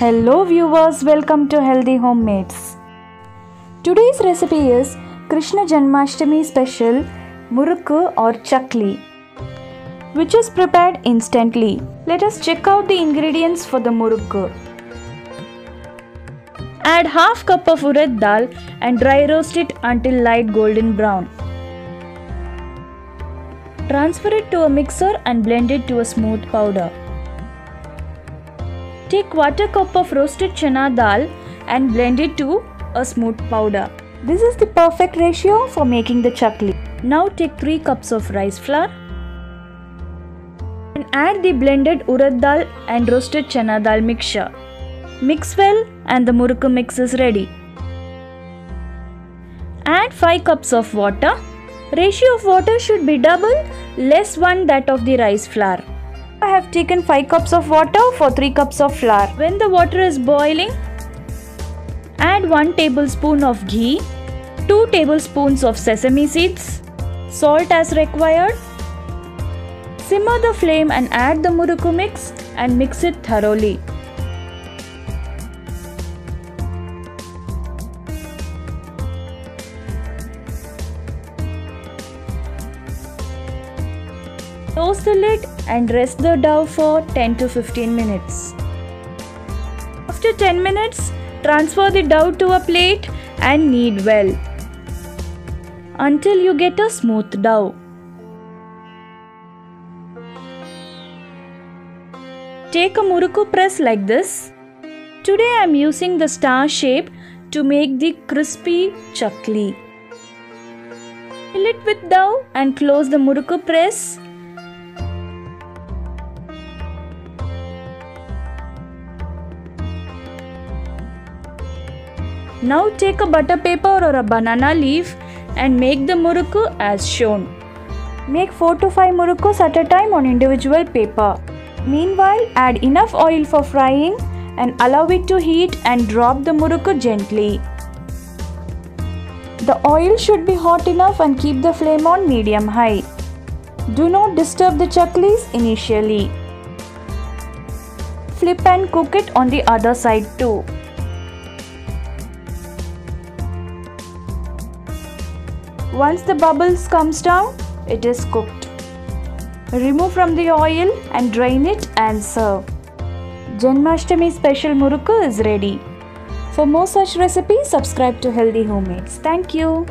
Hello viewers, welcome to Healthy Homemades. Today's recipe is Krishna Janmashtami special Murukku or Chakli which is prepared instantly. Let us check out the ingredients for the Murukku. Add half cup of urad dal and dry roast it until light golden brown. Transfer it to a mixer and blend it to a smooth powder. Take quarter cup of roasted chana dal and blend it to a smooth powder. This is the perfect ratio for making the chakli. Now take 3 cups of rice flour and add the blended urad dal and roasted chana dal mixture. Mix well and the murukku mix is ready. Add 5 cups of water. Ratio of water should be double, less one that of the rice flour. Have taken 5 cups of water for 3 cups of flour. When the water is boiling, add 1 tablespoon of ghee, 2 tablespoons of sesame seeds, salt as required. Simmer the flame and add the murukku mix and mix it thoroughly. Close the lid and rest the dough for 10 to 15 minutes. After 10 minutes, transfer the dough to a plate and knead well until you get a smooth dough. Take a murukku press like this. Today I am using the star shape to make the crispy chakli. Fill it with dough and close the murukku press Now take a butter paper or a banana leaf and make the murukku as shown. Make 4 to 5 murukkus at a time on individual paper. Meanwhile, add enough oil for frying and allow it to heat and drop the murukku gently. The oil should be hot enough and keep the flame on medium high. Do not disturb the chaklis initially. Flip and cook it on the other side too. Once the bubbles comes down, it is cooked. Remove from the oil and drain it and serve. Janmashtami special murukku is ready. For more such recipes, subscribe to Healthy Homemades. Thank you.